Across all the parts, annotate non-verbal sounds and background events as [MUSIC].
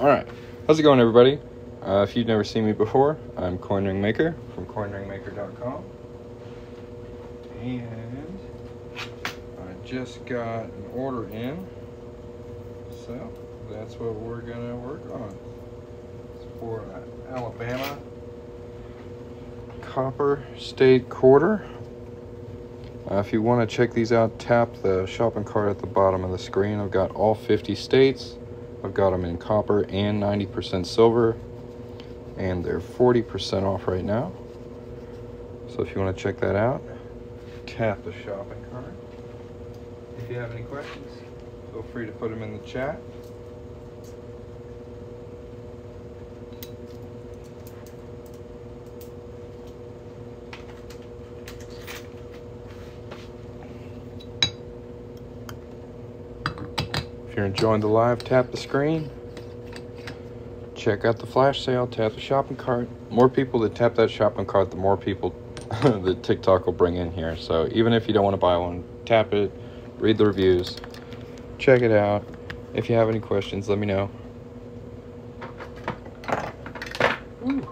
Alright, how's it going, everybody? Uh, if you've never seen me before, I'm Coin Maker from CoinRingMaker.com. And I just got an order in, so that's what we're gonna work on. It's for an Alabama Copper State Quarter. Uh, if you want to check these out, tap the shopping cart at the bottom of the screen. I've got all 50 states. I've got them in copper and 90% silver, and they're 40% off right now. So if you want to check that out, tap the shopping cart. If you have any questions, feel free to put them in the chat. You're enjoying the live, tap the screen. Check out the flash sale, tap the shopping cart. More people that tap that shopping cart, the more people [LAUGHS] that TikTok will bring in here. So even if you don't want to buy one, tap it, read the reviews, check it out. If you have any questions, let me know. Ooh.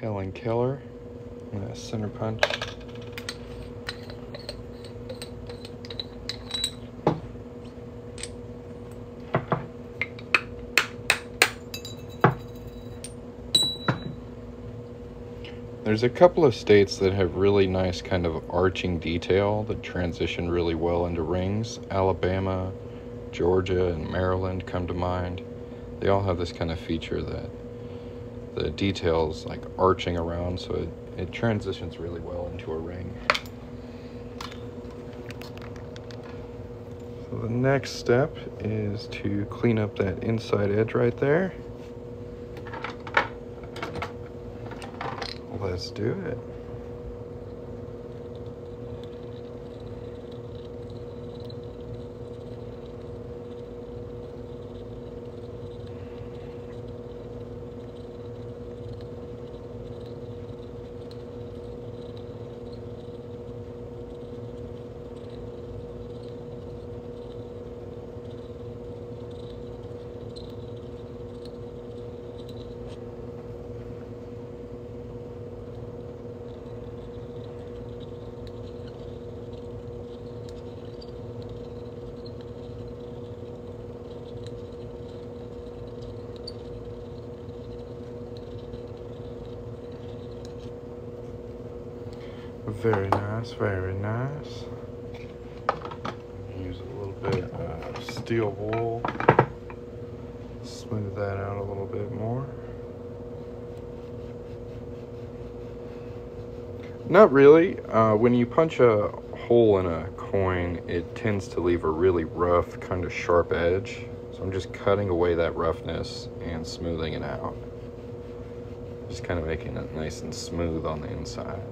Helen Keller, center punch. There's a couple of states that have really nice kind of arching detail that transition really well into rings. Alabama, Georgia, and Maryland come to mind. They all have this kind of feature that the details like arching around so it, it transitions really well into a ring. So the next step is to clean up that inside edge right there. Let's do it. Very nice, very nice. Use a little bit of steel wool. Smooth that out a little bit more. Not really. Uh, when you punch a hole in a coin, it tends to leave a really rough, kind of sharp edge. So I'm just cutting away that roughness and smoothing it out. Just kind of making it nice and smooth on the inside.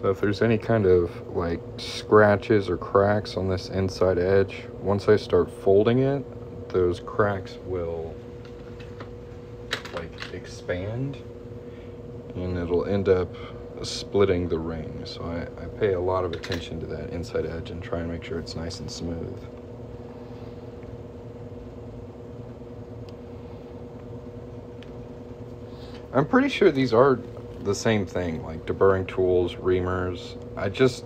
So if there's any kind of like scratches or cracks on this inside edge, once I start folding it, those cracks will like expand and it'll end up splitting the ring. So I, I pay a lot of attention to that inside edge and try and make sure it's nice and smooth. I'm pretty sure these are the same thing, like deburring tools, reamers. I just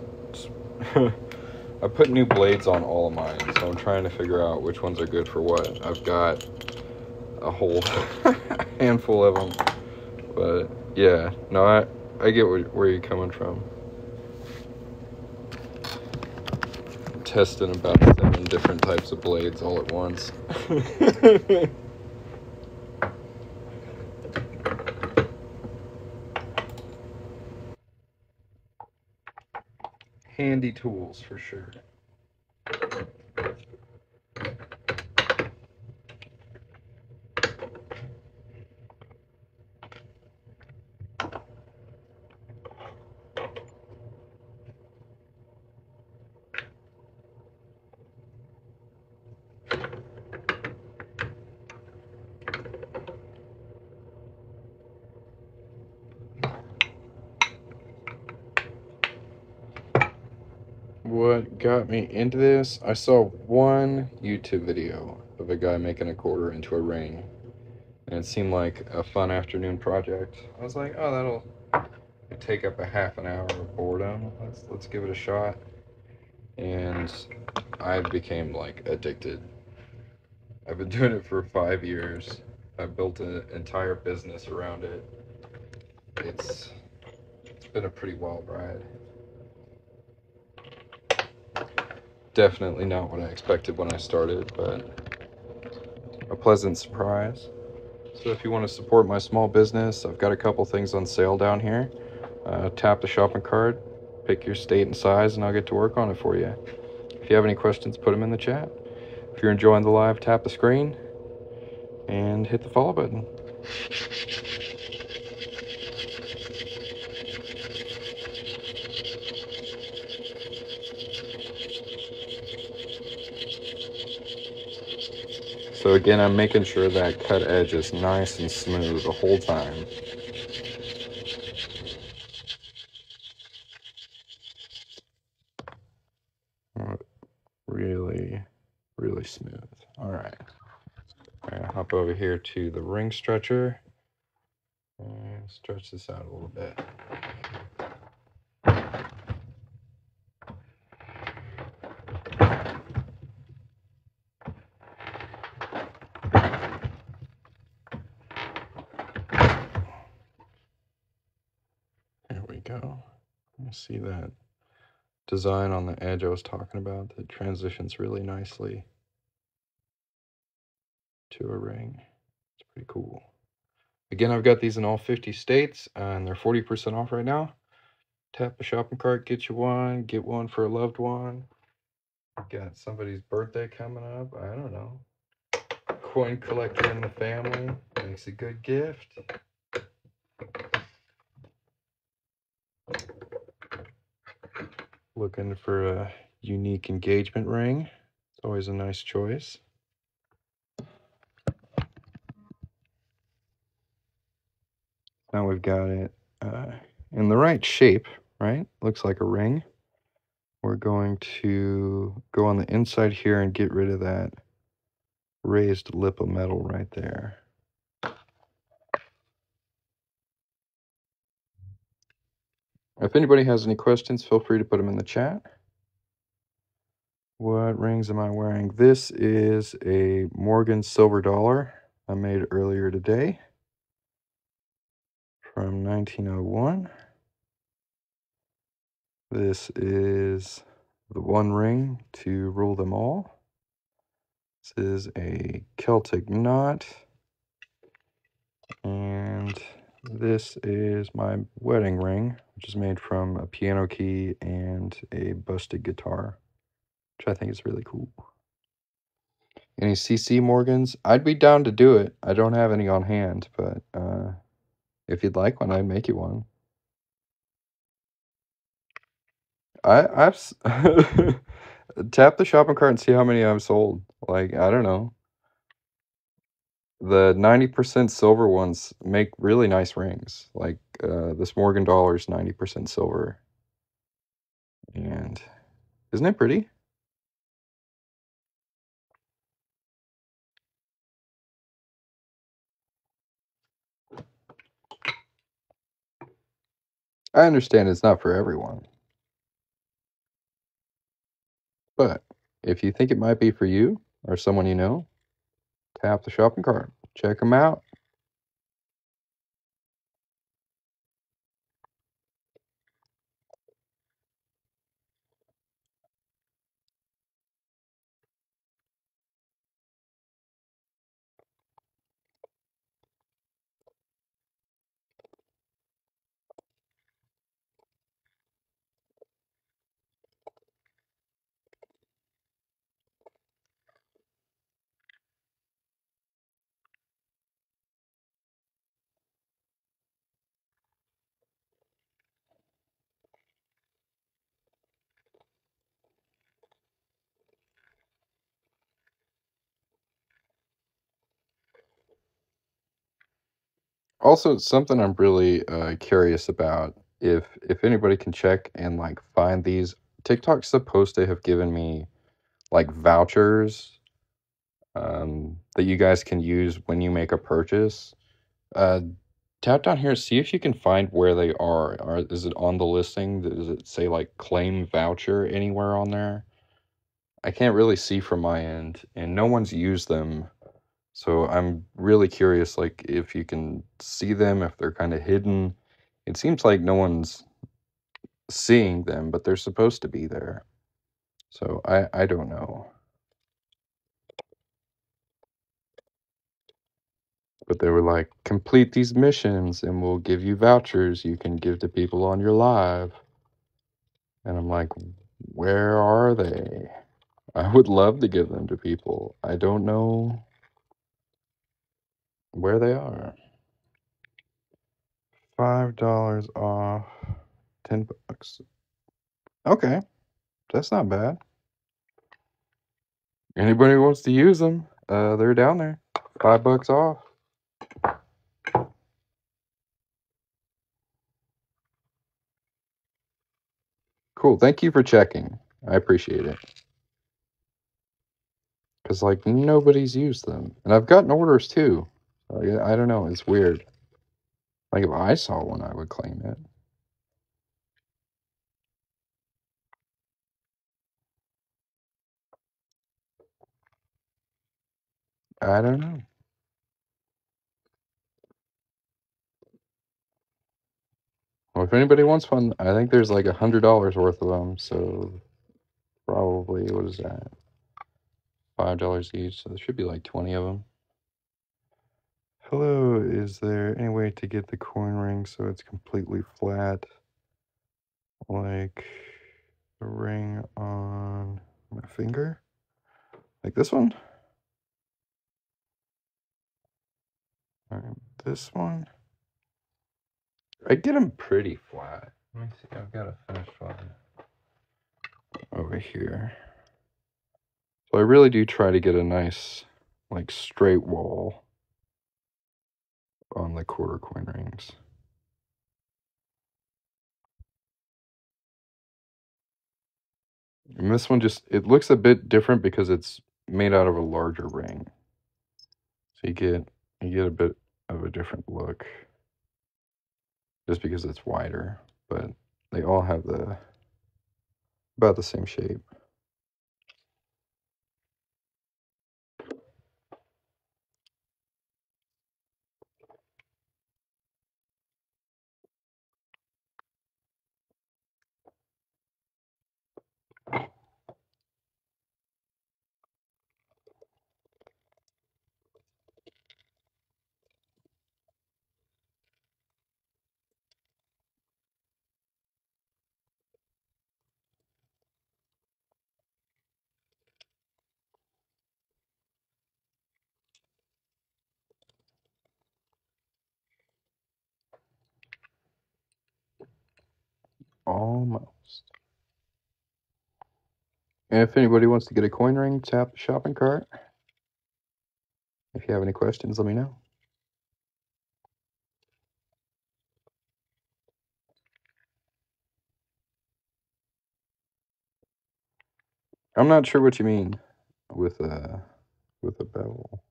[LAUGHS] I put new blades on all of mine, so I'm trying to figure out which ones are good for what. I've got a whole [LAUGHS] handful of them, but yeah, no, I I get where, where you're coming from. testing about seven different types of blades all at once. [LAUGHS] handy tools for sure. What got me into this. I saw one YouTube video of a guy making a quarter into a ring. And it seemed like a fun afternoon project. I was like, oh, that'll take up a half an hour of boredom. Let's let's give it a shot. And I became like addicted. I've been doing it for five years. I built an entire business around it. It's it's been a pretty wild ride. Definitely not what I expected when I started, but a pleasant surprise. So if you want to support my small business, I've got a couple things on sale down here. Uh, tap the shopping cart, pick your state and size, and I'll get to work on it for you. If you have any questions, put them in the chat. If you're enjoying the live, tap the screen and hit the follow button. So again, I'm making sure that cut edge is nice and smooth the whole time. Really, really smooth. All right. Right, hop over here to the ring stretcher and stretch this out a little bit. go. You see that design on the edge I was talking about that transitions really nicely to a ring. It's pretty cool. Again, I've got these in all 50 states and they're 40% off right now. Tap the shopping cart, get you one, get one for a loved one. Got somebody's birthday coming up. I don't know. Coin collector in the family makes a good gift. Looking for a unique engagement ring. It's always a nice choice. Now we've got it uh, in the right shape, right? Looks like a ring. We're going to go on the inside here and get rid of that raised lip of metal right there. If anybody has any questions, feel free to put them in the chat. What rings am I wearing? This is a Morgan silver dollar I made earlier today from 1901. This is the one ring to rule them all. This is a Celtic knot. And this is my wedding ring, which is made from a piano key and a busted guitar, which I think is really cool. Any CC Morgans? I'd be down to do it. I don't have any on hand, but uh, if you'd like one, I'd make you one. I I've [LAUGHS] tap the shopping cart and see how many I've sold. Like I don't know the 90% silver ones make really nice rings. Like uh, this Morgan dollar is 90% silver. And isn't it pretty? I understand it's not for everyone. But if you think it might be for you or someone you know, tap the shopping cart. Check them out. Also, something I'm really uh, curious about if if anybody can check and like find these TikTok's supposed to have given me like vouchers um, that you guys can use when you make a purchase. Uh, tap down here, see if you can find where they are. Or is it on the listing? Does it say like claim voucher anywhere on there? I can't really see from my end, and no one's used them. So I'm really curious, like if you can see them, if they're kind of hidden. It seems like no one's seeing them, but they're supposed to be there. So I I don't know. But they were like, complete these missions and we'll give you vouchers you can give to people on your live. And I'm like, where are they? I would love to give them to people. I don't know where they are. Five dollars off, ten bucks. Okay, that's not bad. Anybody who wants to use them, uh, they're down there. Five bucks off. Cool. Thank you for checking. I appreciate it. Because, like, nobody's used them. And I've gotten orders too. Uh, like, I don't know. It's weird. Like, if I saw one, I would claim it. I don't know. Well, if anybody wants one, I think there's like a hundred dollars worth of them. So probably what is that? Five dollars each. So there should be like twenty of them. Hello, is there any way to get the coin ring so it's completely flat? Like the ring on my finger? Like this one? Alright, this one? I get them pretty flat. Let me see, I've got a finished one over here. So I really do try to get a nice, like, straight wall on the quarter coin rings. And this one just, it looks a bit different because it's made out of a larger ring. So you get, you get a bit of a different look just because it's wider, but they all have the, about the same shape. Almost. If anybody wants to get a coin ring, tap the shopping cart. If you have any questions, let me know. I'm not sure what you mean with a with a bevel.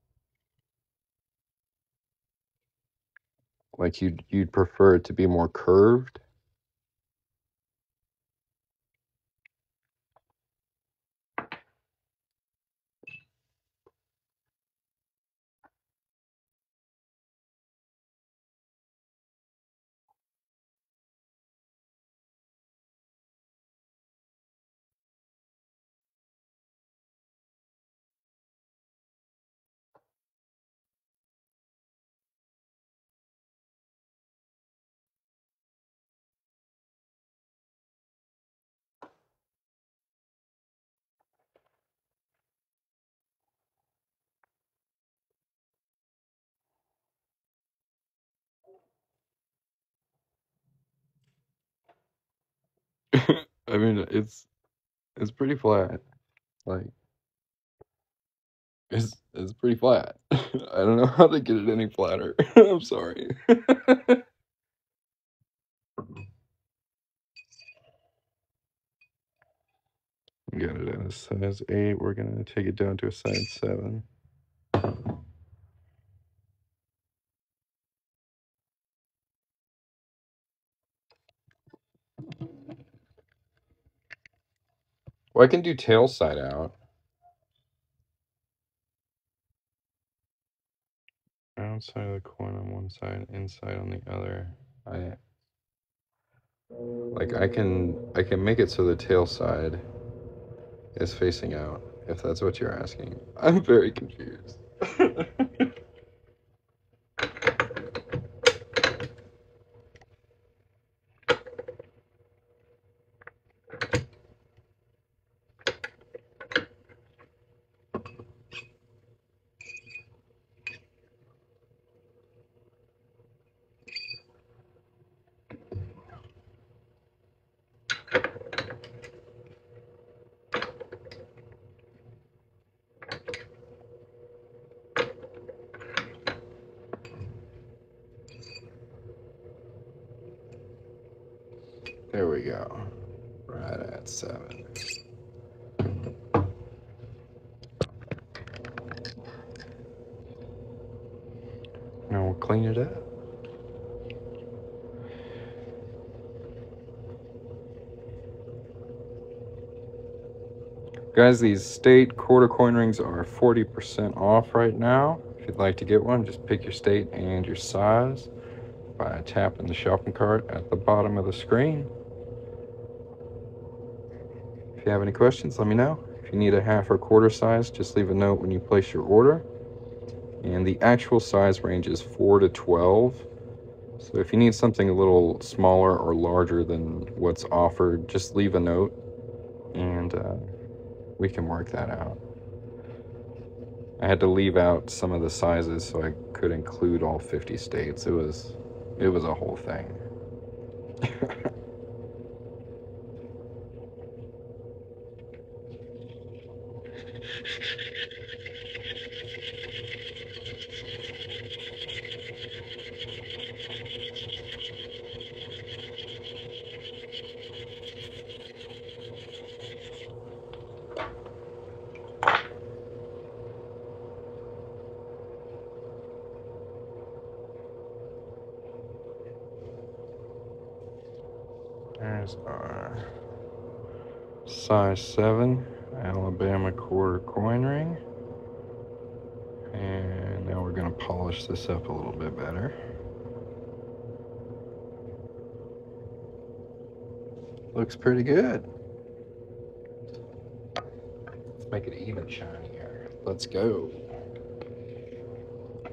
Like you'd you'd prefer it to be more curved? I mean, it's it's pretty flat. Like it's it's pretty flat. [LAUGHS] I don't know how to get it any flatter. [LAUGHS] I'm sorry. [LAUGHS] Got it at a size 8. We're going to take it down to a size 7. Well, I can do tail side out. Outside of the coin on one side, inside on the other. I like I can I can make it so the tail side is facing out, if that's what you're asking. [LAUGHS] I'm very confused. [LAUGHS] we go. Right at seven. Now we'll clean it up. Guys, these state quarter coin rings are 40% off right now. If you'd like to get one, just pick your state and your size by tapping the shopping cart at the bottom of the screen. If you have any questions, let me know. If you need a half or quarter size, just leave a note when you place your order. And the actual size range is 4 to 12. So if you need something a little smaller or larger than what's offered, just leave a note and uh, we can work that out. I had to leave out some of the sizes so I could include all 50 states. It was it was a whole thing. [LAUGHS] There's our size 7 Alabama quarter coin ring. And now we're going to polish this up a little bit better. Looks pretty good. Let's make it even shinier. Let's go.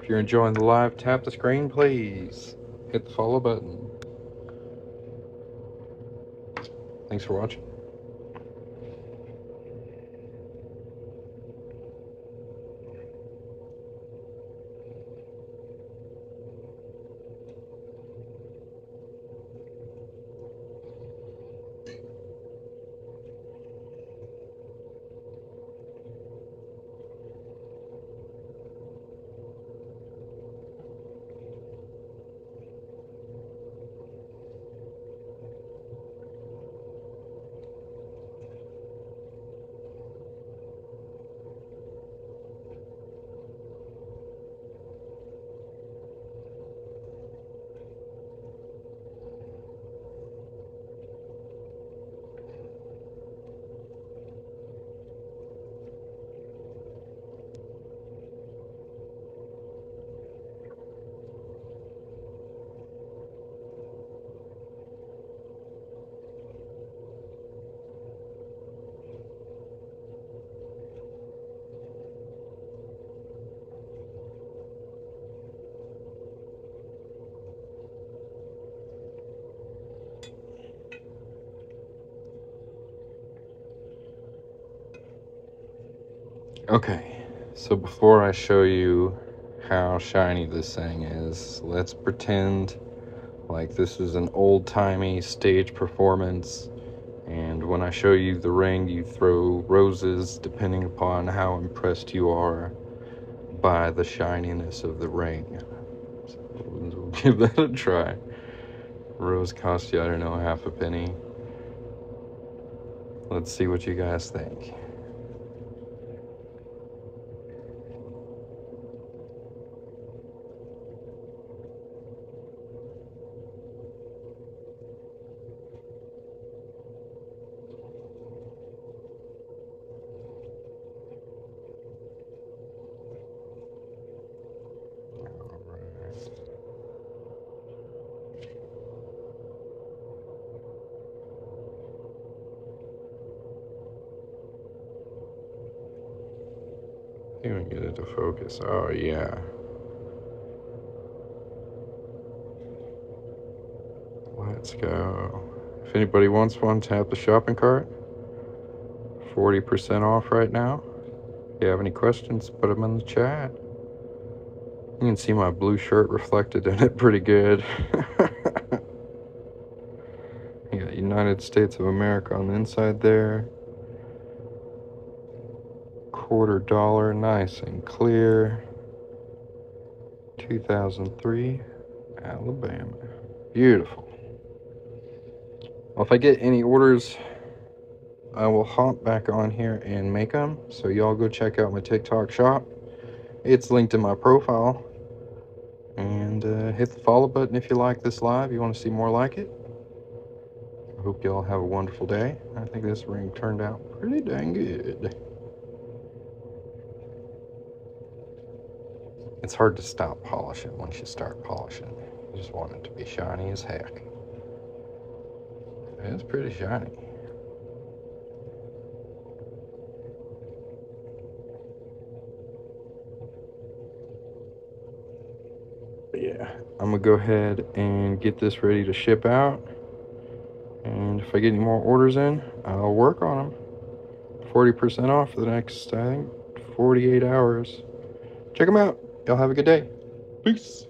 If you're enjoying the live, tap the screen, please. Hit the follow button. Thanks for watching. Okay, so before I show you how shiny this thing is, let's pretend like this is an old-timey stage performance and when I show you the ring you throw roses depending upon how impressed you are by the shininess of the ring. So we'll [LAUGHS] give that a try. Rose cost you, I don't know, half a penny. Let's see what you guys think. Even get it Oh, yeah. Let's go. If anybody wants one, tap the shopping cart. 40% off right now. If you have any questions, put them in the chat. You can see my blue shirt reflected in it pretty good. [LAUGHS] you got United States of America on the inside there quarter dollar, nice and clear. 2003, Alabama. Beautiful. Well, if I get any orders, I will hop back on here and make them. So y'all go check out my TikTok shop. It's linked in my profile. And uh, hit the follow button if you like this live. You want to see more like it. I hope y'all have a wonderful day. I think this ring turned out pretty dang good. It's hard to stop polishing once you start polishing. You just want it to be shiny as heck. It's pretty shiny. But yeah, I'm gonna go ahead and get this ready to ship out. And if I get any more orders in, I'll work on them. 40% off for the next, I think, 48 hours. Check them out. Y'all have a good day. Peace.